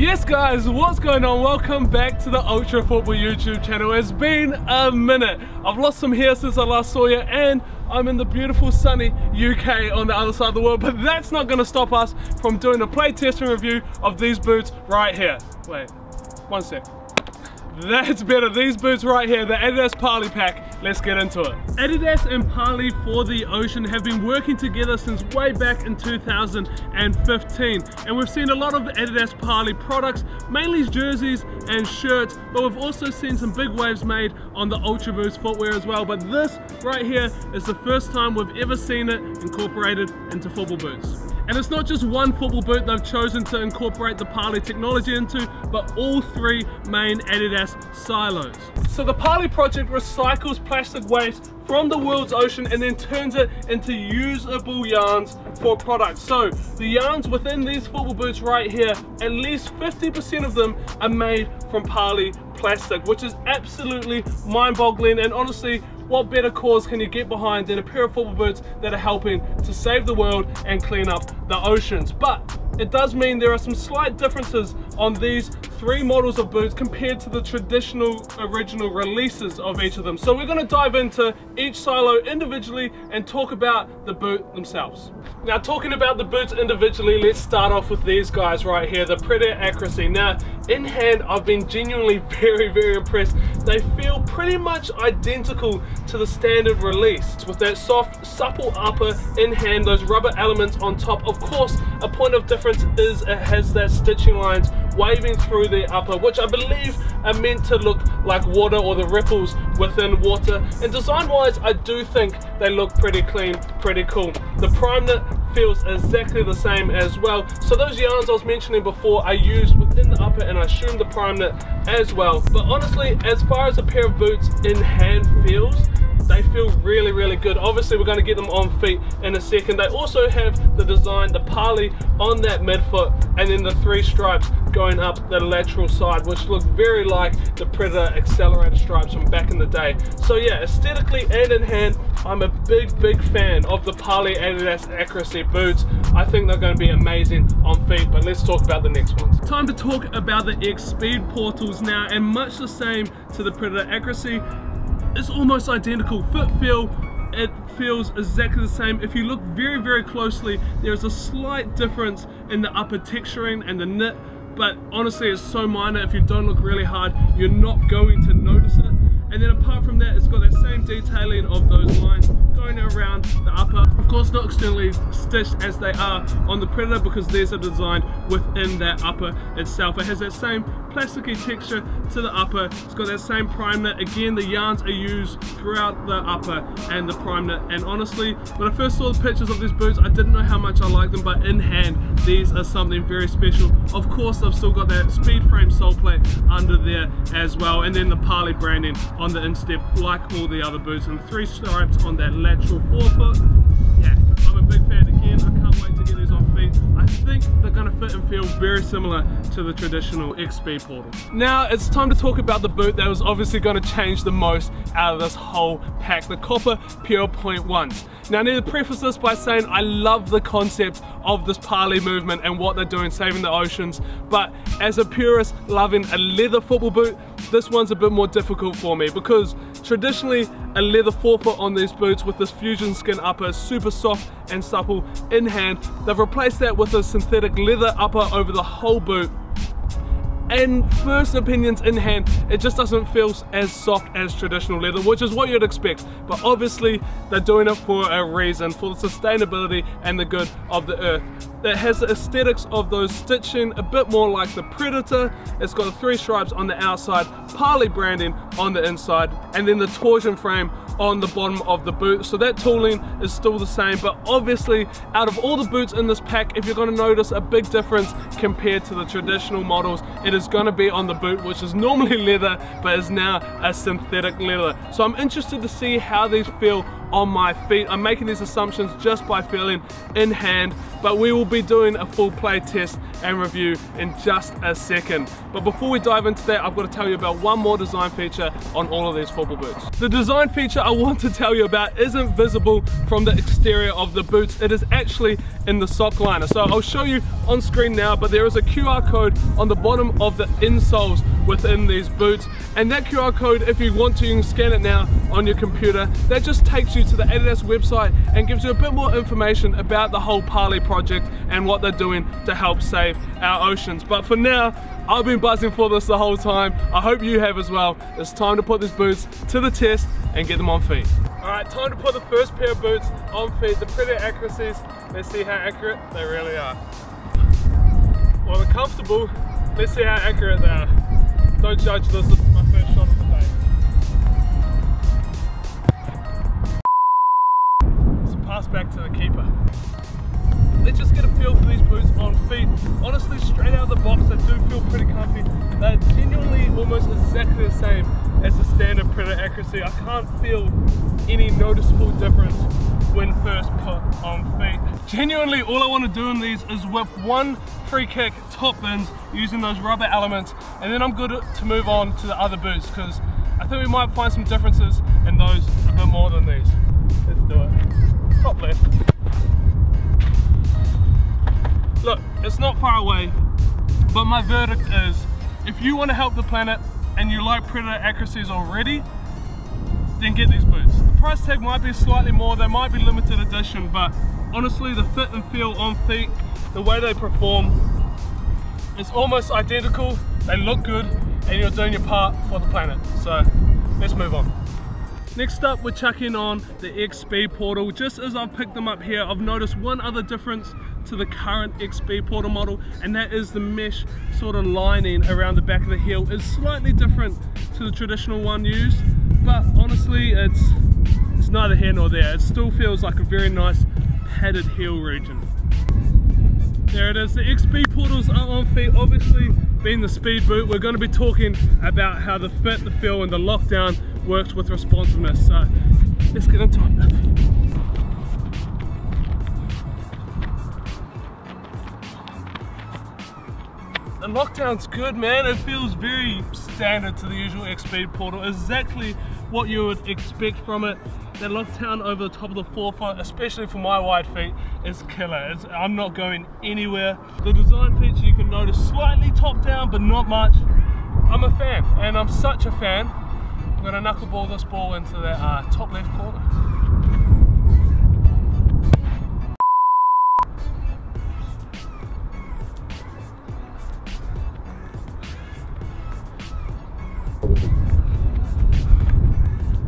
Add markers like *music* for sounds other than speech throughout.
Yes guys, what's going on? Welcome back to the Ultra Football YouTube channel. It's been a minute. I've lost some hair since I last saw you and I'm in the beautiful sunny UK on the other side of the world, but that's not gonna stop us from doing a play testing review of these boots right here. Wait, one sec. That's better. These boots right here, the Adidas Parley Pack. Let's get into it. Adidas and Parley for the Ocean have been working together since way back in 2015. And we've seen a lot of Adidas Parley products, mainly jerseys and shirts, but we've also seen some big waves made on the Ultra Boost footwear as well. But this right here is the first time we've ever seen it incorporated into football boots. And it's not just one football boot they've chosen to incorporate the Parley technology into, but all three main Adidas silos. So the Parley project recycles plastic waste from the world's ocean and then turns it into usable yarns for products. So the yarns within these football boots right here, at least 50% of them are made from Parley plastic, which is absolutely mind-boggling and honestly what better cause can you get behind than a pair of football boots that are helping to save the world and clean up the oceans. But it does mean there are some slight differences on these three models of boots compared to the traditional original releases of each of them. So we're going to dive into each silo individually and talk about the boot themselves. Now talking about the boots individually, let's start off with these guys right here, the Predator Accuracy. Now in hand, I've been genuinely *laughs* very, very impressed. They feel pretty much identical to the standard release with that soft, supple upper in hand, those rubber elements on top. Of course, a point of difference is it has that stitching lines waving through the upper, which I believe are meant to look like water or the ripples within water. And design-wise, I do think they look pretty clean, pretty cool. The prime knit feels exactly the same as well. So those yarns I was mentioning before are used within the upper and I assume the prime knit as well. But honestly, as far as a pair of boots in hand feels, they feel really really good. Obviously we're going to get them on feet in a second. They also have the design the parley on that midfoot and then the three stripes going up the lateral side which look very like the predator accelerator stripes from back in the day. So yeah aesthetically and in hand i'm a big big fan of the parley adidas accuracy boots. I think they're going to be amazing on feet but let's talk about the next ones. Time to talk about the x speed portals now and much the same to the predator accuracy it's almost identical. Fit feel, it feels exactly the same. If you look very, very closely, there's a slight difference in the upper texturing and the knit, but honestly, it's so minor. If you don't look really hard, you're not going to notice it. And then apart from that, it's got that same detailing of those lines around the upper. Of course, not externally stitched as they are on the Predator because these are designed within that upper itself. It has that same plasticky texture to the upper. It's got that same prime knit. Again, the yarns are used throughout the upper and the prime knit. And honestly, when I first saw the pictures of these boots, I didn't know how much I liked them, but in hand, these are something very special. Of course, they've still got that speed frame sole plate under there as well. And then the Parley branding on the instep like all the other boots and three stripes on that lateral forefoot. Yeah, I'm a big fan again. I can't wait to get these on I think they're gonna fit and feel very similar to the traditional X-Speed Portal. Now it's time to talk about the boot that was obviously gonna change the most out of this whole pack, the Copa Pure Point ones. Now I need to preface this by saying I love the concept of this Parley movement and what they're doing, saving the oceans. But as a purist loving a leather football boot, this one's a bit more difficult for me because traditionally a leather forefoot on these boots with this fusion skin upper, is super soft and supple in hand. They've replaced that with a synthetic leather upper over the whole boot and first opinions in hand it just doesn't feel as soft as traditional leather which is what you'd expect. But obviously they're doing it for a reason for the sustainability and the good of the earth. It has the aesthetics of those stitching a bit more like the predator. It's got the three stripes on the outside parley branding on the inside and then the torsion frame on the bottom of the boot. So that tooling is still the same, but obviously out of all the boots in this pack, if you're gonna notice a big difference compared to the traditional models, it is gonna be on the boot, which is normally leather, but is now a synthetic leather. So I'm interested to see how these feel on my feet. I'm making these assumptions just by feeling in hand, but we will be doing a full play test and review in just a second. But before we dive into that, I've got to tell you about one more design feature on all of these football boots. The design feature I want to tell you about isn't visible from the exterior of the boots. It is actually in the sock liner. So I'll show you on screen now, but there is a QR code on the bottom of the insoles within these boots. And that QR code, if you want to, you can scan it now on your computer. That just takes you to the Adidas website and gives you a bit more information about the whole Parley project and what they're doing to help save our oceans. But for now, I've been buzzing for this the whole time. I hope you have as well. It's time to put these boots to the test and get them on feet. All right, time to put the first pair of boots on feet. The pretty accuracies, let's see how accurate they really are. Well, they're comfortable. Let's see how accurate they are. Don't judge this, this pass back to the keeper. Let's just get a feel for these boots on feet. Honestly, straight out of the box, they do feel pretty comfy. They're genuinely almost exactly the same as the standard Predator accuracy. I can't feel any noticeable difference when first put on feet. Genuinely, all I want to do in these is whip one free kick top bins using those rubber elements, and then I'm good to move on to the other boots because I think we might find some differences in those a bit more than these. Let's do it. Top left. Look, it's not far away, but my verdict is if you want to help the planet and you like Predator accuracies already, then get these boots. The price tag might be slightly more, they might be limited edition, but honestly the fit and feel on feet, the way they perform, it's almost identical, they look good, and you're doing your part for the planet. So let's move on. Next up, we're chucking on the X Speed Portal. Just as I've picked them up here, I've noticed one other difference to the current X Speed Portal model, and that is the mesh sort of lining around the back of the heel is slightly different to the traditional one used, but honestly, it's, it's neither here nor there. It still feels like a very nice padded heel region. There it is, the X Speed Portals are on feet, obviously being the speed boot, we're going to be talking about how the fit, the feel and the lockdown works with responsiveness. So let's get into it. The lockdown's good man, it feels very standard to the usual X-Speed portal, exactly what you would expect from it. The lockdown over the top of the forefoot, especially for my wide feet, is killer. It's, I'm not going anywhere. The design feature you can notice slightly top down, but not much. I'm a fan, and I'm such a fan. I'm gonna knuckleball this ball into that uh, top left corner.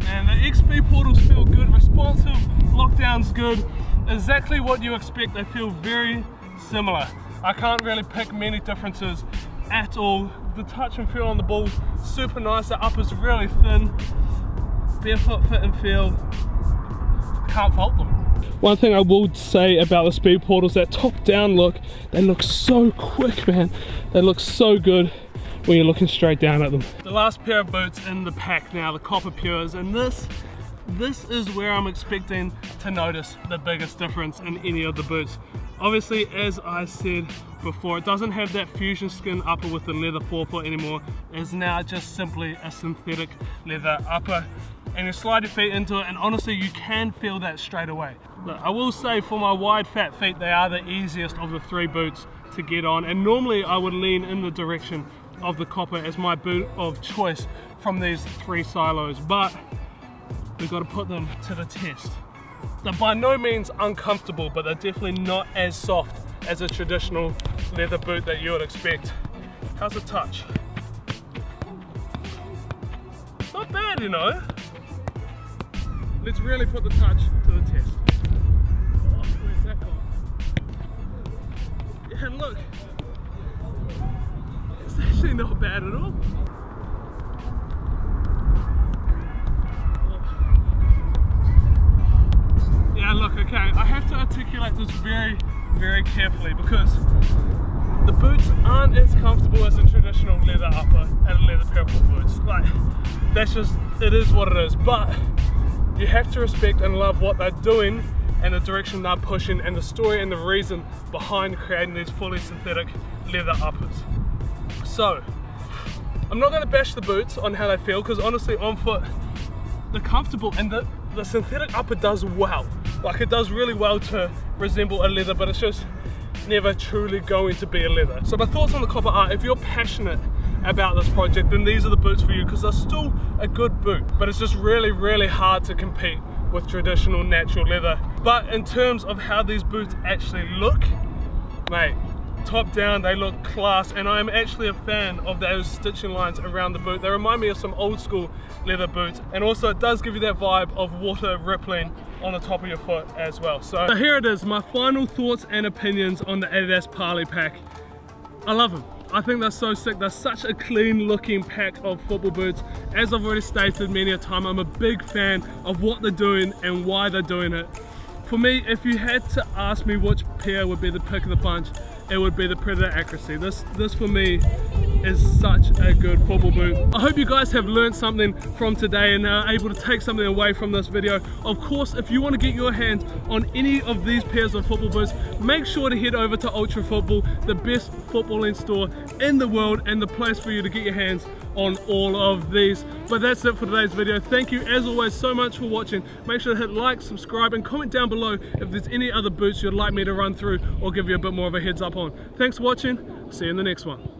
And the XP portals feel good, responsive, lockdown's good. Exactly what you expect, they feel very similar. I can't really pick many differences at all. The touch and feel on the ball, super nice. The upper's really thin. Barefoot fit and feel, can't fault them. One thing I will say about the speed portals, that top down look, they look so quick, man. They look so good when you're looking straight down at them. The last pair of boots in the pack now, the Copa Pures, and this this is where I'm expecting to notice the biggest difference in any of the boots. Obviously, as I said before, it doesn't have that fusion skin upper with the leather forefoot anymore. It's now just simply a synthetic leather upper. And you slide your feet into it, and honestly, you can feel that straight away. Look, I will say for my wide fat feet, they are the easiest of the three boots to get on. And normally I would lean in the direction of the Copa as my boot of choice from these three silos. But we've got to put them to the test. They're by no means uncomfortable, but they're definitely not as soft as a traditional leather boot that you would expect. How's the touch? Not bad, you know. Let's really put the touch to the test. Carefully because the boots aren't as comfortable as a traditional leather upper and leather purple boots. Like, that's just, it is what it is. But you have to respect and love what they're doing and the direction they're pushing and the story and the reason behind creating these fully synthetic leather uppers. So, I'm not going to bash the boots on how they feel because honestly on foot they're comfortable and the, the synthetic upper does well. Like it does really well to resemble a leather but it's just never truly going to be a leather. So my thoughts on the Copa are if you're passionate about this project then these are the boots for you because they're still a good boot but it's just really really hard to compete with traditional natural leather. But in terms of how these boots actually look, mate, top down they look class and I'm actually a fan of those stitching lines around the boot. They remind me of some old school leather boots and also it does give you that vibe of water rippling on the top of your foot as well. So, so here it is, my final thoughts and opinions on the Adidas Parley pack. I love them. I think they're so sick. They're such a clean looking pack of football boots. As I've already stated many a time, I'm a big fan of what they're doing and why they're doing it. For me, if you had to ask me which pair would be the pick of the bunch, it would be the Predator Accuracy. This, this for me is such a good football boot. I hope you guys have learned something from today and are able to take something away from this video. Of course, if you want to get your hands on any of these pairs of football boots, make sure to head over to Ultra Football, the best footballing store in the world and the place for you to get your hands on all of these. But that's it for today's video. Thank you as always so much for watching. Make sure to hit like, subscribe and comment down below if there's any other boots you'd like me to run through or give you a bit more of a heads up on. Thanks for watching. See you in the next one.